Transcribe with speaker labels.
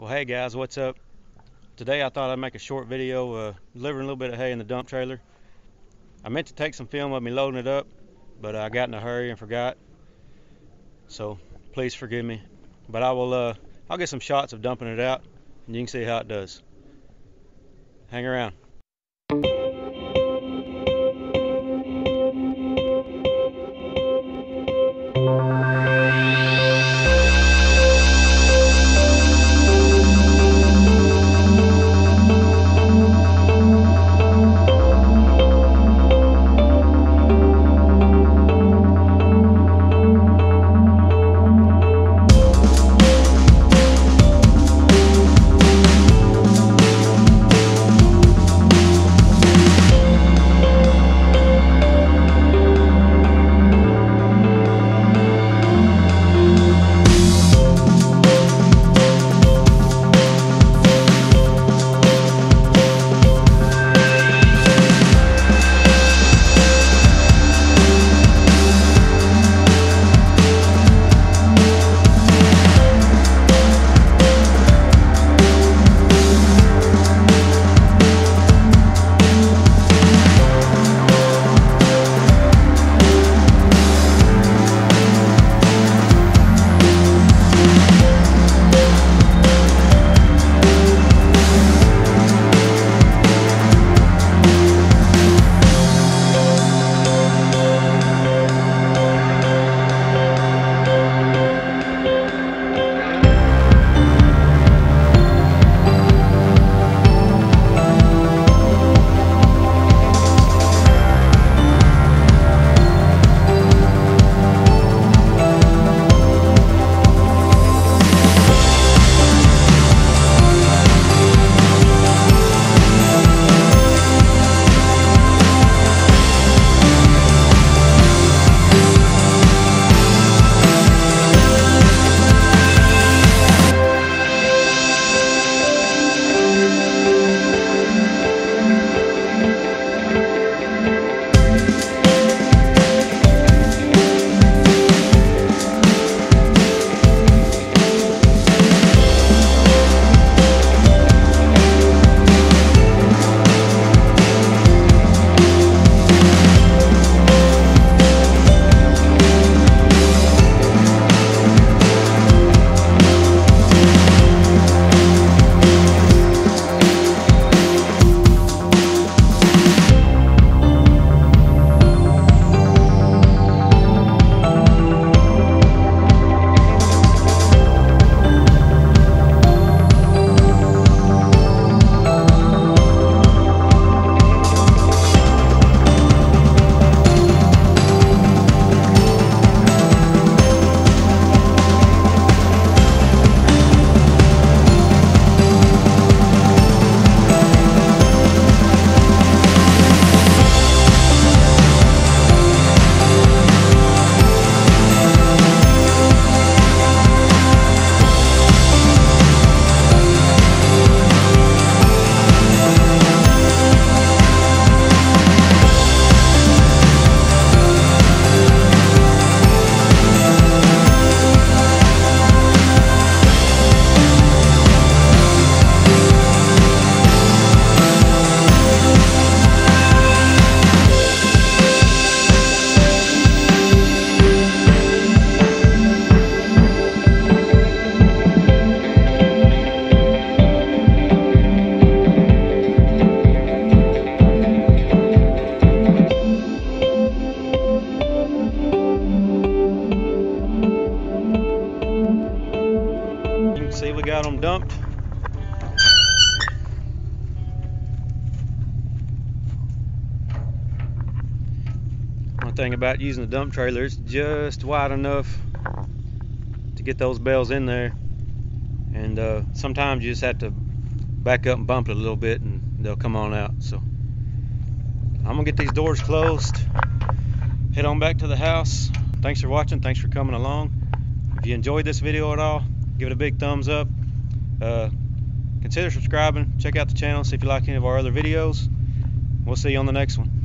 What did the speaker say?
Speaker 1: Well, hey guys, what's up? Today I thought I'd make a short video uh, delivering a little bit of hay in the dump trailer. I meant to take some film of me loading it up, but I got in a hurry and forgot. So please forgive me. But I will. Uh, I'll get some shots of dumping it out, and you can see how it does. Hang around. Got them dumped. One thing about using the dump trailer, it's just wide enough to get those bales in there. And uh, sometimes you just have to back up and bump it a little bit and they'll come on out. So I'm gonna get these doors closed, head on back to the house. Thanks for watching, thanks for coming along. If you enjoyed this video at all, give it a big thumbs up. Uh, consider subscribing. Check out the channel, see if you like any of our other videos. We'll see you on the next one.